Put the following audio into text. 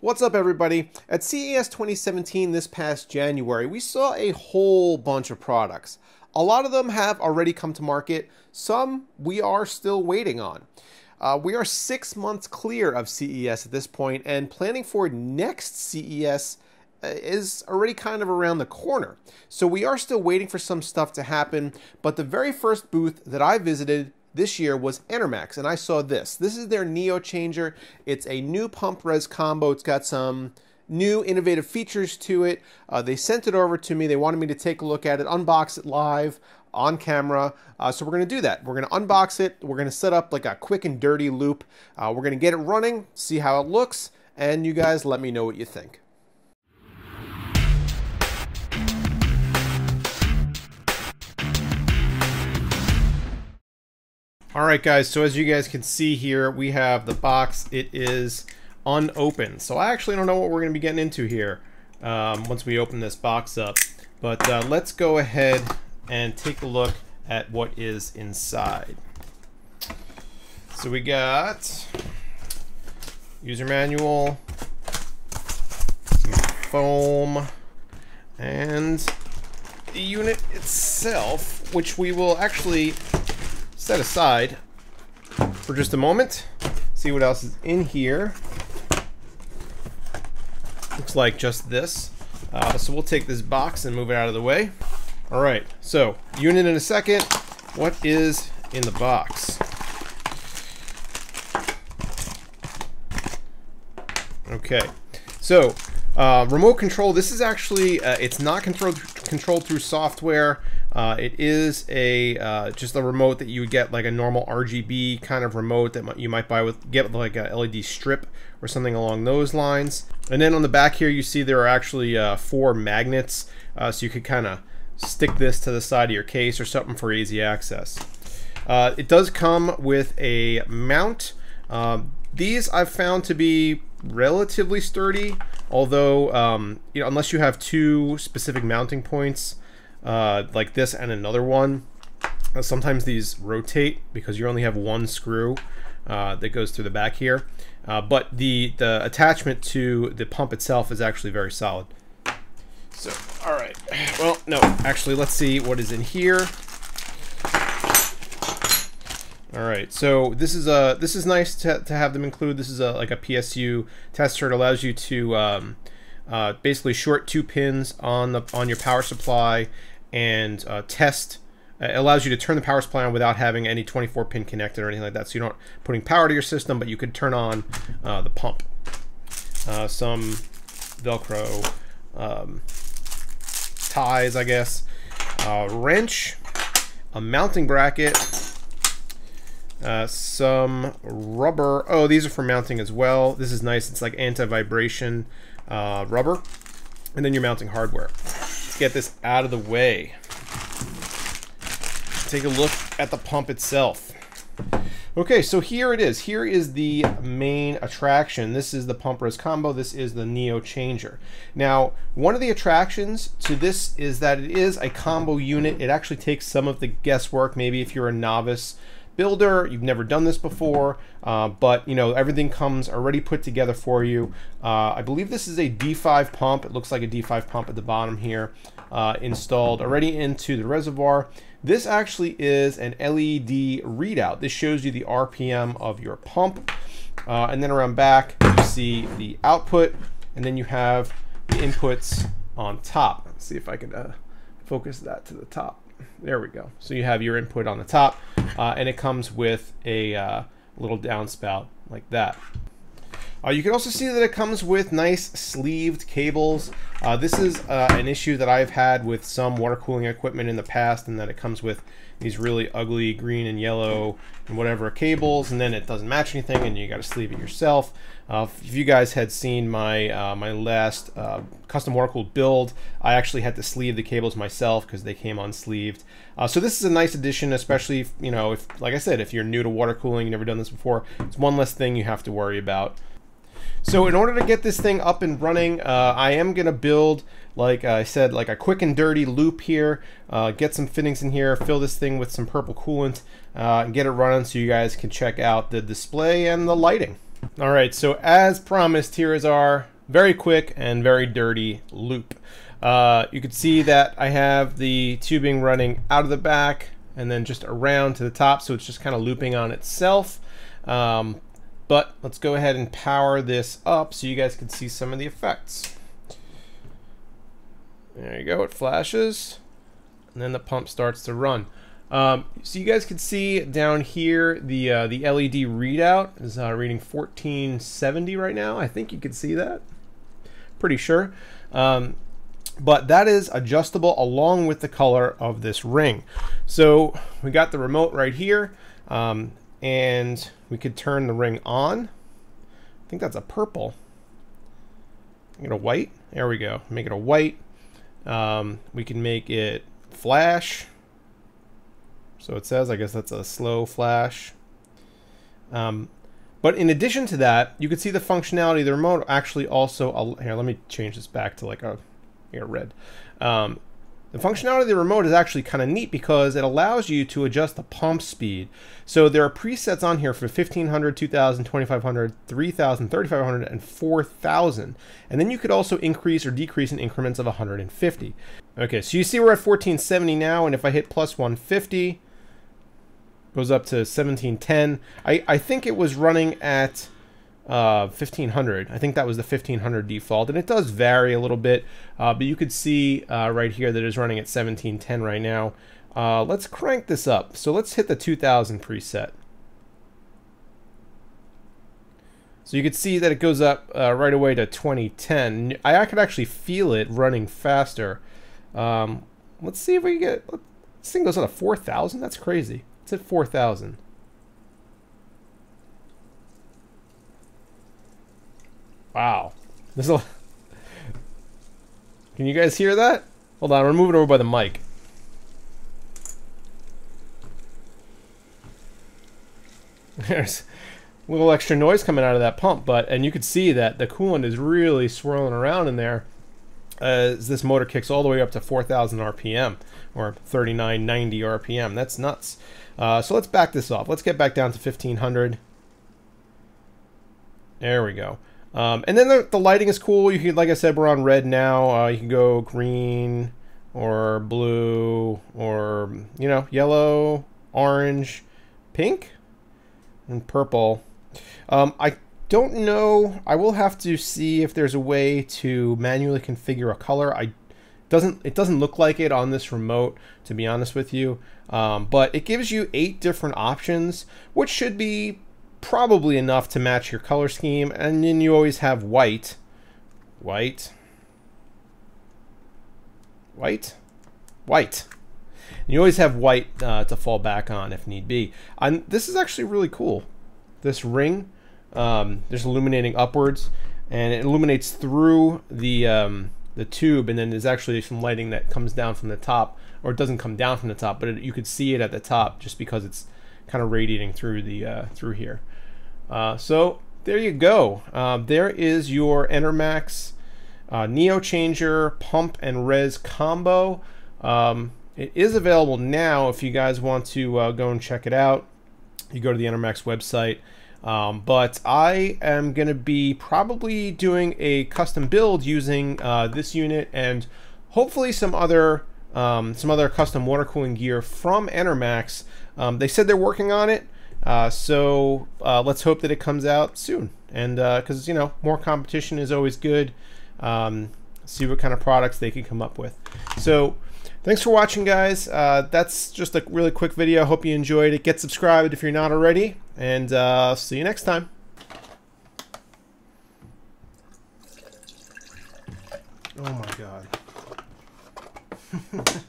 What's up, everybody? At CES 2017 this past January, we saw a whole bunch of products. A lot of them have already come to market, some we are still waiting on. Uh, we are six months clear of CES at this point, and planning for next CES uh, is already kind of around the corner. So we are still waiting for some stuff to happen, but the very first booth that I visited this year was Enermax, and I saw this. This is their Neo Changer. It's a new pump res combo. It's got some new innovative features to it. Uh, they sent it over to me. They wanted me to take a look at it, unbox it live on camera. Uh, so we're going to do that. We're going to unbox it. We're going to set up like a quick and dirty loop. Uh, we're going to get it running, see how it looks, and you guys let me know what you think. All right, guys, so as you guys can see here, we have the box. It is unopened. So I actually don't know what we're going to be getting into here um, once we open this box up. But uh, let's go ahead and take a look at what is inside. So we got user manual, foam, and the unit itself, which we will actually set aside for just a moment. See what else is in here. Looks like just this. Uh, so we'll take this box and move it out of the way. All right, so unit in a second. What is in the box? Okay, so uh, remote control. This is actually uh, it's not controlled controlled through software. Uh, it is a uh, just a remote that you would get like a normal RGB kind of remote that you might buy with get like a LED strip or something along those lines. And then on the back here, you see there are actually uh, four magnets, uh, so you could kind of stick this to the side of your case or something for easy access. Uh, it does come with a mount. Um, these I've found to be relatively sturdy, although um, you know unless you have two specific mounting points uh, like this and another one. Uh, sometimes these rotate because you only have one screw uh, that goes through the back here. Uh, but the, the attachment to the pump itself is actually very solid. So, all right. Well, no, actually, let's see what is in here. All right, so this is a this is nice to, to have them include. This is a like a PSU tester. It allows you to um, uh, basically short two pins on the on your power supply and uh, test. Uh, it allows you to turn the power supply on without having any 24 pin connected or anything like that. So you're not putting power to your system, but you could turn on uh, the pump. Uh, some Velcro um, ties, I guess. wrench, a mounting bracket, uh, some rubber. Oh, these are for mounting as well. This is nice. It's like anti-vibration uh, rubber. And then your mounting hardware get this out of the way. Take a look at the pump itself. Okay, so here it is. Here is the main attraction. This is the pump res combo. This is the Neo Changer. Now, one of the attractions to this is that it is a combo unit. It actually takes some of the guesswork. Maybe if you're a novice builder, you've never done this before, uh, but you know everything comes already put together for you. Uh, I believe this is a D5 pump. It looks like a D5 pump at the bottom here, uh, installed already into the reservoir. This actually is an LED readout. This shows you the RPM of your pump. Uh, and then around back, you see the output, and then you have the inputs on top. Let's see if I can uh, focus that to the top. There we go. So you have your input on the top, uh, and it comes with a uh, little downspout like that. Uh, you can also see that it comes with nice sleeved cables. Uh, this is uh, an issue that I've had with some water cooling equipment in the past, and that it comes with these really ugly green and yellow and whatever cables, and then it doesn't match anything, and you got to sleeve it yourself. Uh, if you guys had seen my uh, my last uh, custom water cooled build, I actually had to sleeve the cables myself because they came unsleeved. Uh, so this is a nice addition, especially if, you know if like I said, if you're new to water cooling, you've never done this before, it's one less thing you have to worry about. So in order to get this thing up and running, uh, I am going to build, like I said, like a quick and dirty loop here, uh, get some fittings in here, fill this thing with some purple coolant, uh, and get it running so you guys can check out the display and the lighting. All right, so as promised, here is our very quick and very dirty loop. Uh, you can see that I have the tubing running out of the back and then just around to the top, so it's just kind of looping on itself. Um, but let's go ahead and power this up so you guys can see some of the effects. There you go, it flashes, and then the pump starts to run. Um, so you guys can see down here the uh, the LED readout is uh, reading 1470 right now. I think you can see that. Pretty sure. Um, but that is adjustable along with the color of this ring. So we got the remote right here um, and we could turn the ring on. I think that's a purple. Make it a white. There we go. Make it a white. Um, we can make it flash. So it says, I guess that's a slow flash. Um, but in addition to that, you can see the functionality of the remote actually also, here, let me change this back to like a, here, red. Um, the functionality of the remote is actually kind of neat because it allows you to adjust the pump speed. So there are presets on here for 1500, 2000, 2500, 3000, 3500, and 4000. And then you could also increase or decrease in increments of 150. Okay, so you see we're at 1470 now, and if I hit plus 150, goes up to 1710. I, I think it was running at uh, 1500. I think that was the 1500 default, and it does vary a little bit, uh, but you could see uh, right here that it's running at 1710 right now. Uh, let's crank this up. So let's hit the 2000 preset. So you can see that it goes up uh, right away to 2010. I, I could actually feel it running faster. Um, let's see if we get, this thing goes on to 4,000. That's crazy. It's at 4,000. Wow. This is Can you guys hear that? Hold on, we're moving over by the mic. There's a little extra noise coming out of that pump, but and you could see that the coolant is really swirling around in there as this motor kicks all the way up to 4,000 RPM or 3990 RPM. That's nuts. Uh, so let's back this off. Let's get back down to 1500. There we go. Um, and then the, the, lighting is cool. You can, like I said, we're on red now. Uh, you can go green or blue or, you know, yellow, orange, pink, and purple. Um, I don't know. I will have to see if there's a way to manually configure a color. I doesn't it doesn't look like it on this remote, to be honest with you. Um, but it gives you eight different options, which should be probably enough to match your color scheme. And then you always have white, white, white, white. And you always have white uh, to fall back on if need be. And this is actually really cool. This ring, um, there's illuminating upwards, and it illuminates through the um, the tube, and then there's actually some lighting that comes down from the top, or it doesn't come down from the top, but it, you could see it at the top just because it's kind of radiating through the uh, through here. Uh, so there you go. Uh, there is your Enermax uh, Neo Changer Pump and Res combo. Um, it is available now if you guys want to uh, go and check it out. You go to the Enermax website. Um, but I am going to be probably doing a custom build using uh, this unit and hopefully some other um, some other custom water cooling gear from Enermax. Um, they said they're working on it. Uh, so uh, let's hope that it comes out soon. And uh because, uh, you know, more competition is always good. Um, see what kind of products they can come up with. So thanks for watching, guys. Uh, that's just a really quick video. Hope you enjoyed it. Get subscribed if you're not already. And uh, see you next time. Oh my god.